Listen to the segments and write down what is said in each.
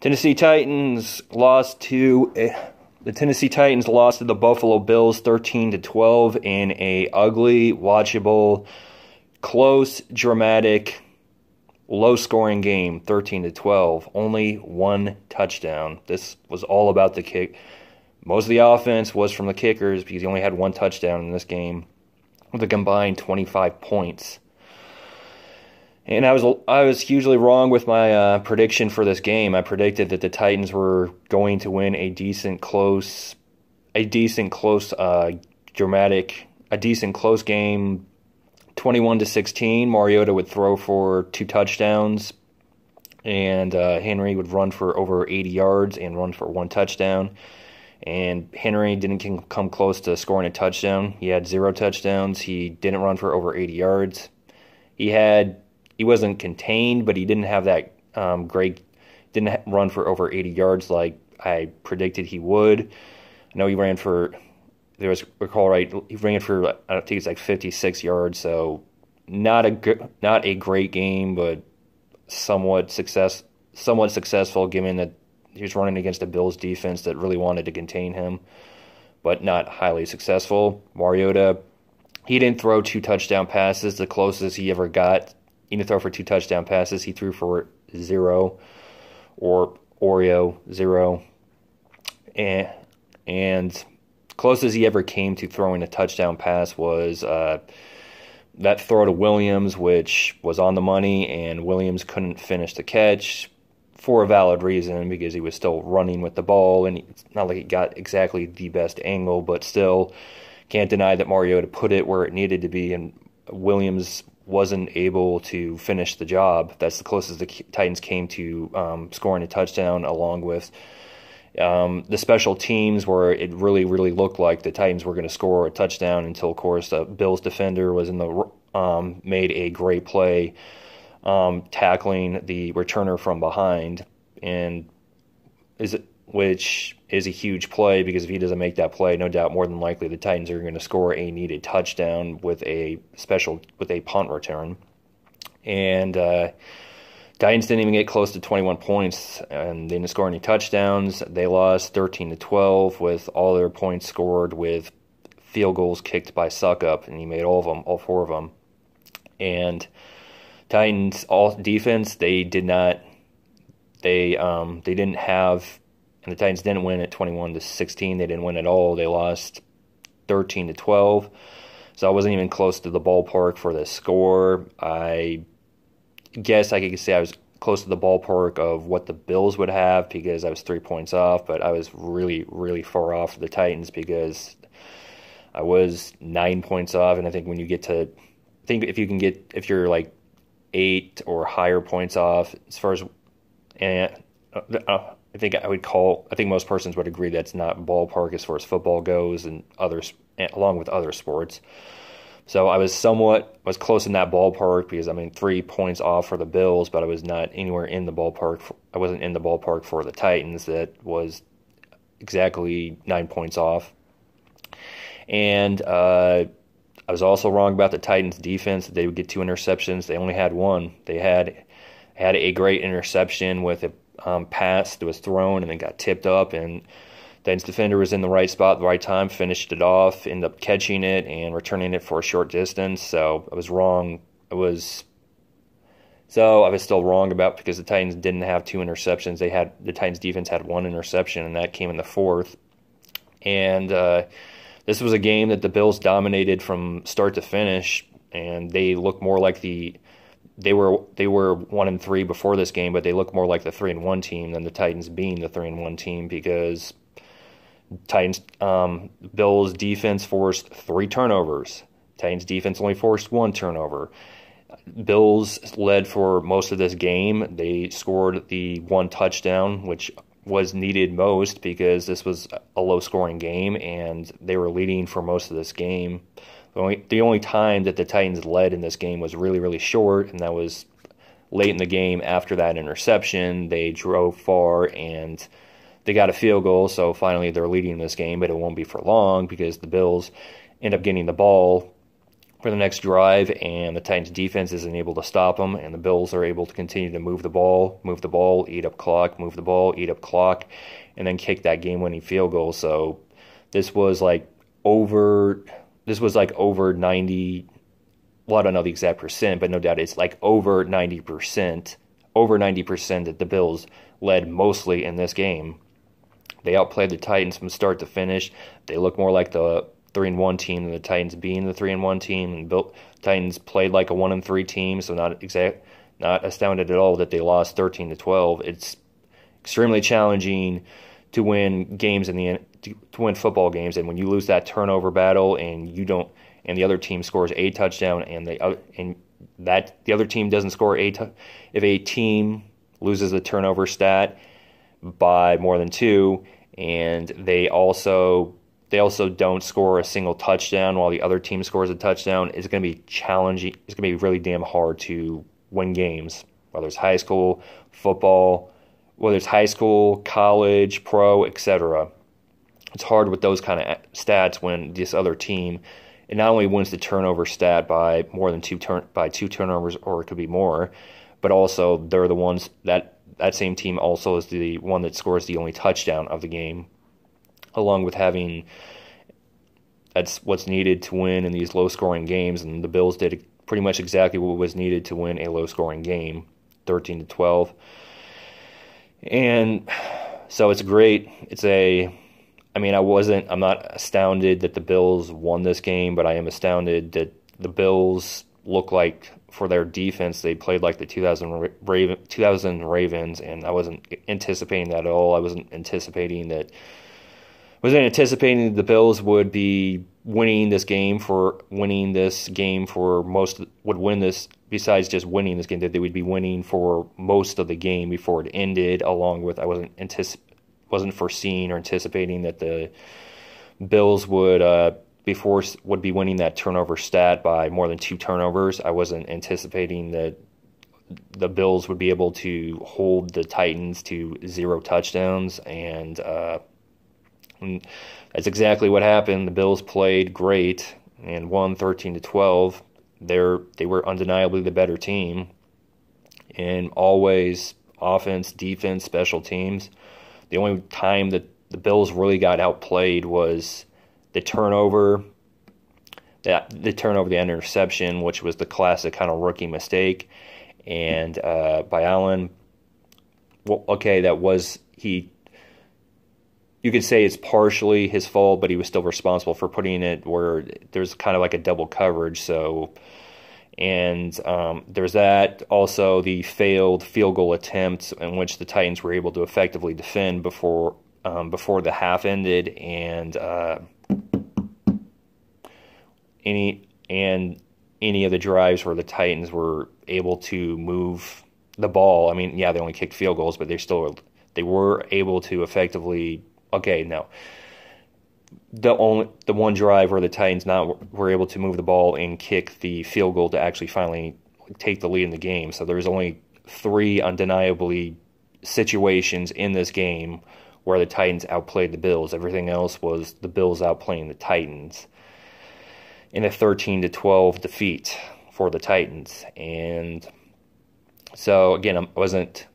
Tennessee Titans lost to eh, the Tennessee Titans lost to the Buffalo Bills 13 to 12 in a ugly, watchable, close, dramatic, low-scoring game, 13 to 12. Only one touchdown. This was all about the kick. Most of the offense was from the kickers because he only had one touchdown in this game with a combined 25 points. And I was I was hugely wrong with my uh, prediction for this game. I predicted that the Titans were going to win a decent close, a decent close, uh, dramatic, a decent close game, twenty-one to sixteen. Mariota would throw for two touchdowns, and uh, Henry would run for over eighty yards and run for one touchdown. And Henry didn't come close to scoring a touchdown. He had zero touchdowns. He didn't run for over eighty yards. He had he wasn't contained, but he didn't have that um, great, didn't run for over 80 yards like I predicted he would. I know he ran for, there was recall right, he ran for I don't think it's like 56 yards, so not a not a great game, but somewhat success somewhat successful given that he was running against a Bills defense that really wanted to contain him, but not highly successful. Mariota, he didn't throw two touchdown passes. The closest he ever got he throw for two touchdown passes. He threw for zero or Oreo zero. And, and closest he ever came to throwing a touchdown pass was uh, that throw to Williams, which was on the money, and Williams couldn't finish the catch for a valid reason because he was still running with the ball, and it's not like he got exactly the best angle, but still can't deny that Mariota put it where it needed to be, and Williams wasn't able to finish the job. That's the closest the Titans came to um, scoring a touchdown, along with um, the special teams, where it really, really looked like the Titans were going to score a touchdown until, of course, the Bills defender was in the um, made a great play um, tackling the returner from behind, and is it which is a huge play because if he doesn't make that play, no doubt more than likely the Titans are going to score a needed touchdown with a special with a punt return. And uh, Titans didn't even get close to 21 points, and they didn't score any touchdowns. They lost 13 to 12 with all their points scored with field goals kicked by Succop, and he made all of them, all four of them. And Titans all defense, they did not, they um, they didn't have and the Titans didn't win at 21 to 16. They didn't win at all. They lost 13 to 12. So I wasn't even close to the ballpark for the score. I guess I could say I was close to the ballpark of what the Bills would have because I was three points off, but I was really, really far off the Titans because I was nine points off. And I think when you get to, I think if you can get, if you're like eight or higher points off, as far as, and uh, uh I think I would call. I think most persons would agree that's not ballpark as far as football goes, and others, along with other sports. So I was somewhat was close in that ballpark because I mean three points off for the Bills, but I was not anywhere in the ballpark. For, I wasn't in the ballpark for the Titans. That was exactly nine points off. And uh, I was also wrong about the Titans' defense. That they would get two interceptions. They only had one. They had had a great interception with a um, pass that was thrown and then got tipped up, and Titans defender was in the right spot at the right time, finished it off, ended up catching it and returning it for a short distance. So I was wrong. I was so I was still wrong about because the Titans didn't have two interceptions. They had the Titans defense had one interception, and that came in the fourth. And uh, this was a game that the Bills dominated from start to finish, and they looked more like the they were they were one and three before this game, but they look more like the three and one team than the Titans being the three and one team because Titans um, Bills defense forced three turnovers. Titans defense only forced one turnover. Bills led for most of this game. They scored the one touchdown, which was needed most because this was a low scoring game and they were leading for most of this game. The only, the only time that the Titans led in this game was really, really short, and that was late in the game after that interception. They drove far and they got a field goal, so finally they're leading this game, but it won't be for long because the Bills end up getting the ball for the next drive, and the Titans defense isn't able to stop them, and the Bills are able to continue to move the ball, move the ball, eat up clock, move the ball, eat up clock, and then kick that game-winning field goal. So this was like over. This was like over ninety. Well, I don't know the exact percent, but no doubt it's like over ninety percent. Over ninety percent that the Bills led mostly in this game. They outplayed the Titans from start to finish. They look more like the three and one team than the Titans being the three and one team. And built, Titans played like a one and three team, so not exact, not astounded at all that they lost thirteen to twelve. It's extremely challenging to win games in the to, to win football games, and when you lose that turnover battle and you don't, and the other team scores a touchdown, and they uh, and that the other team doesn't score a t- if a team loses the turnover stat by more than two, and they also they also don't score a single touchdown while the other team scores a touchdown. It's going to be challenging. It's going to be really damn hard to win games, whether it's high school, football, whether it's high school, college, pro, etc. It's hard with those kind of stats when this other team it not only wins the turnover stat by more than two turn by two turnovers or it could be more, but also they're the ones that that same team also is the one that scores the only touchdown of the game, along with having that's what's needed to win in these low scoring games. And the Bills did pretty much exactly what was needed to win a low scoring game, 13 to 12. And so it's great. It's a, mean, I wasn't, I'm not astounded that the Bills won this game, but I am astounded that the Bills look like for their defense, they played like the 2000, Raven, 2000 Ravens, and I wasn't anticipating that at all. I wasn't anticipating that. Wasn't anticipating the Bills would be winning this game for winning this game for most would win this besides just winning this game that they would be winning for most of the game before it ended. Along with I wasn't anticip- wasn't foreseeing or anticipating that the Bills would. Uh, before would be winning that turnover stat by more than two turnovers. I wasn't anticipating that the Bills would be able to hold the Titans to zero touchdowns, and, uh, and that's exactly what happened. The Bills played great and won 13 to 12. They're they were undeniably the better team, and always offense, defense, special teams. The only time that the Bills really got outplayed was the turnover, that the turnover, the interception, which was the classic kind of rookie mistake, and uh, by Allen. Well, okay, that was he. You could say it's partially his fault, but he was still responsible for putting it where there's kind of like a double coverage. So, and um, there's that. Also, the failed field goal attempt in which the Titans were able to effectively defend before um, before the half ended, and uh, any and any of the drives where the Titans were able to move the ball. I mean, yeah, they only kicked field goals, but they still they were able to effectively. Okay, no. The only the one drive where the Titans not were able to move the ball and kick the field goal to actually finally take the lead in the game. So there was only three undeniably situations in this game where the Titans outplayed the Bills. Everything else was the Bills outplaying the Titans in a 13 to 12 defeat for the Titans. And so again, I wasn't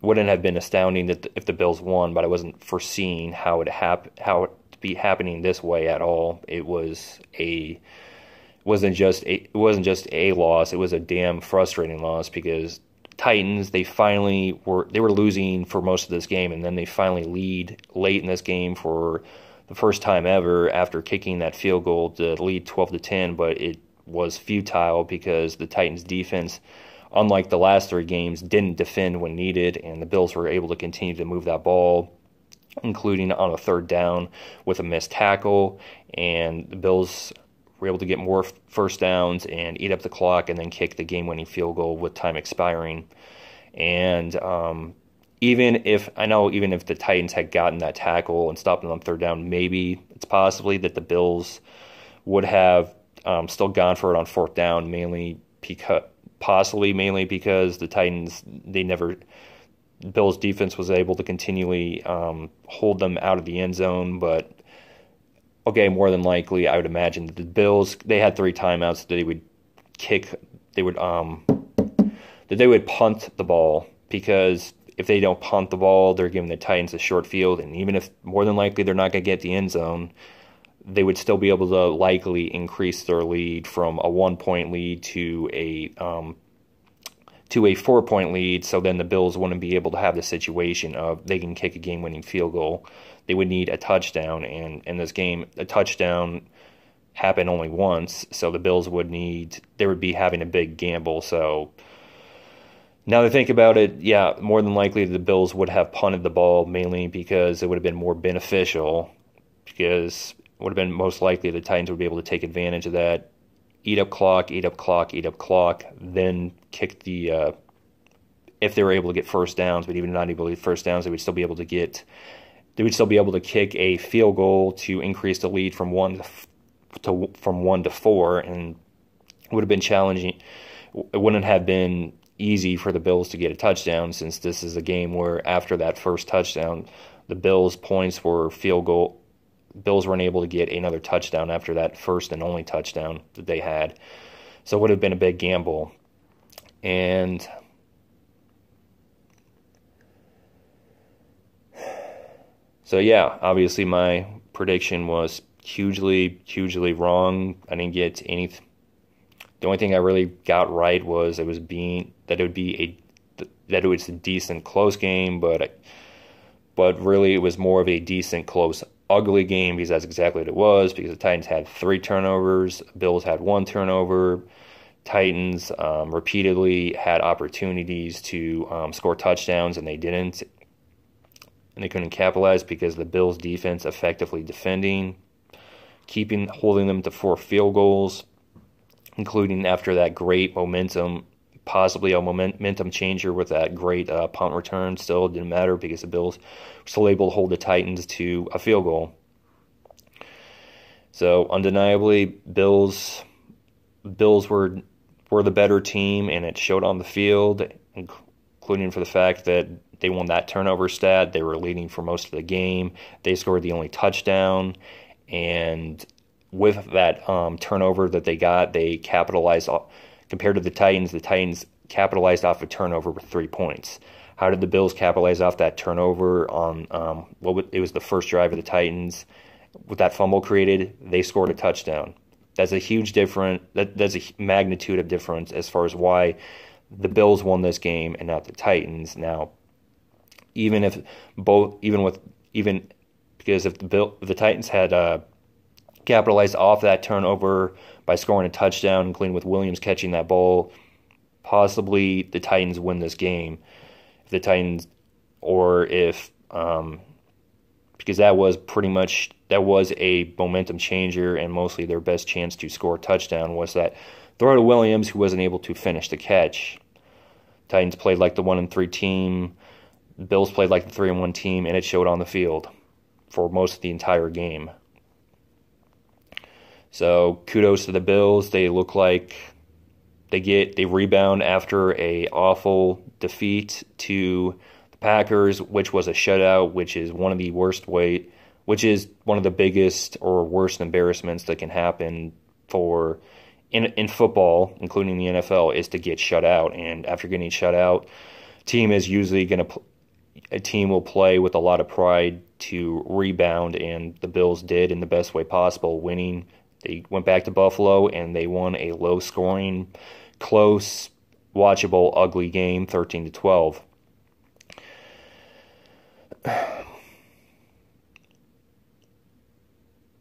wouldn't have been astounding that if the Bills won, but I wasn't foreseeing how it hap- how be happening this way at all. It was a wasn't just a, it wasn't just a loss. It was a damn frustrating loss because Titans they finally were they were losing for most of this game, and then they finally lead late in this game for the first time ever after kicking that field goal to lead 12 to 10, but it was futile because the Titans defense, unlike the last three games, didn't defend when needed, and the Bills were able to continue to move that ball, including on a third down with a missed tackle, and the Bills were able to get more first downs and eat up the clock and then kick the game-winning field goal with time expiring. And um, even if I know even if the Titans had gotten that tackle and stopped them on third down, maybe it's possibly that the Bills would have um, still gone for it on fourth down, mainly because possibly mainly because the Titans they never Bills defense was able to continually um, hold them out of the end zone, but okay, more than likely, I would imagine that the Bills they had three timeouts that they would kick, they would um, that they would punt the ball because if they don't punt the ball, they're giving the Titans a short field, and even if more than likely they're not going to get the end zone, they would still be able to likely increase their lead from a one point lead to a um, to a four point lead. So then the Bills wouldn't be able to have the situation of they can kick a game winning field goal. They would need a touchdown, and in this game, a touchdown happened only once. So the Bills would need they would be having a big gamble. So now that I think about it, yeah, more than likely the Bills would have punted the ball mainly because it would have been more beneficial because it would have been most likely the Titans would be able to take advantage of that, eat up clock, eat up clock, eat up clock, then kick the uh, if they were able to get first downs, but even not able to get first downs, they would still be able to get they would still be able to kick a field goal to increase the lead from one to, to from one to four, and it would have been challenging. It wouldn't have been easy for the Bills to get a touchdown since this is a game where after that first touchdown, the Bills' points were field goal. Bills weren't able to get another touchdown after that first and only touchdown that they had. So it would have been a big gamble. And so, yeah, obviously my prediction was hugely, hugely wrong. I didn't get anything the only thing I really got right was it was being that it would be a that it was a decent close game, but but really it was more of a decent close ugly game because that's exactly what it was. Because the Titans had three turnovers, Bills had one turnover. Titans um, repeatedly had opportunities to um, score touchdowns and they didn't, and they couldn't capitalize because the Bills' defense effectively defending, keeping holding them to four field goals including after that great momentum, possibly a momentum changer with that great uh, punt return. Still didn't matter because the Bills were still able to hold the Titans to a field goal. So undeniably, Bills Bills were were the better team, and it showed on the field, including for the fact that they won that turnover stat. They were leading for most of the game. They scored the only touchdown, and with that um, turnover that they got, they capitalized compared to the Titans. The Titans capitalized off a turnover with three points. How did the Bills capitalize off that turnover on um, what it was the first drive of the Titans with that fumble created? They scored a touchdown. That's a huge difference. That, that's a magnitude of difference as far as why the Bills won this game and not the Titans. Now, even if both, even with even because if the Bill, the Titans had uh, capitalized off that turnover by scoring a touchdown, including with Williams catching that ball. Possibly the Titans win this game. If the Titans, or if, um, because that was pretty much, that was a momentum changer and mostly their best chance to score a touchdown was that throw to Williams, who wasn't able to finish the catch. Titans played like the 1 and 3 team. Bills played like the 3 and 1 team, and it showed on the field for most of the entire game. So kudos to the Bills. They look like they get they rebound after a awful defeat to the Packers, which was a shutout, which is one of the worst way, which is one of the biggest or worst embarrassments that can happen for in in football, including the NFL, is to get shut out. And after getting shut out, team is usually going to a team will play with a lot of pride to rebound, and the Bills did in the best way possible, winning they went back to Buffalo and they won a low scoring, close, watchable, ugly game 13 to 12.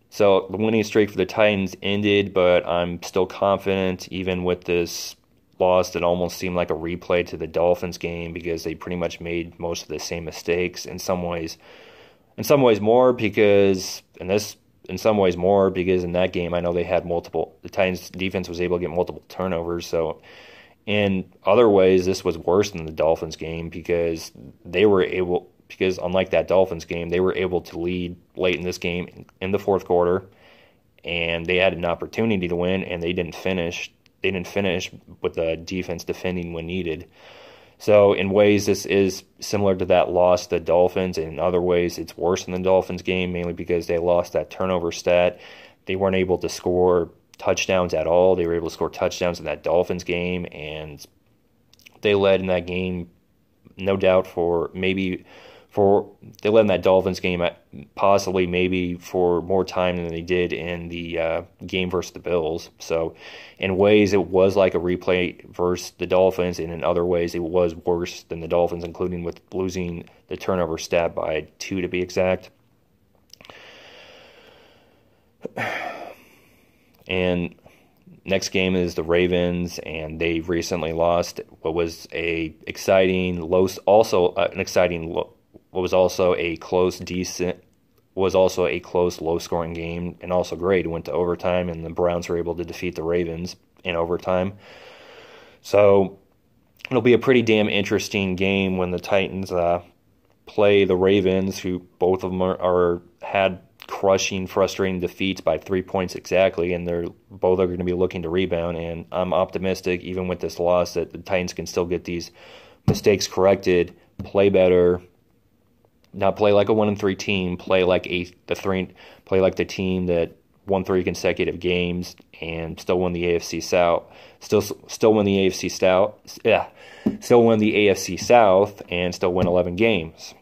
So the winning streak for the Titans ended, but I'm still confident, even with this loss that almost seemed like a replay to the Dolphins game because they pretty much made most of the same mistakes in some ways. In some ways, more because in this in some ways more because in that game I know they had multiple. The Titans defense was able to get multiple turnovers. So in other ways, this was worse than the Dolphins game because they were able because unlike that Dolphins game, they were able to lead late in this game in the fourth quarter, and they had an opportunity to win, and they didn't finish. They didn't finish with the defense defending when needed. So, in ways, this is similar to that loss to the Dolphins. In other ways, it's worse than the Dolphins game, mainly because they lost that turnover stat. They weren't able to score touchdowns at all. They were able to score touchdowns in that Dolphins game, and they led in that game, no doubt, for maybe for they led in that Dolphins game at possibly maybe for more time than they did in the uh, game versus the Bills. So, in ways, it was like a replay versus the Dolphins, and in other ways, it was worse than the Dolphins, including with losing the turnover stat by two to be exact. And next game is the Ravens, and they recently lost what was a exciting, low, also an exciting was also a close, decent, was also a close, low scoring game and also great. Went to overtime, and the Browns were able to defeat the Ravens in overtime. So it'll be a pretty damn interesting game when the Titans uh, play the Ravens, who both of them are, are, had crushing, frustrating defeats by three points exactly, and they're both are going to be looking to rebound. And I'm optimistic, even with this loss, that the Titans can still get these mistakes corrected, play better, not play like a one and three team. Play like a the three. Play like the team that won three consecutive games and still won the AFC South. Still still win the AFC South. Yeah, still win the AFC South and still win 11 games.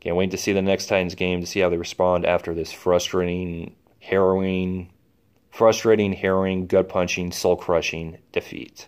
Can't wait to see the next Titans game to see how they respond after this frustrating, harrowing, frustrating, harrowing, gut punching, soul crushing defeat.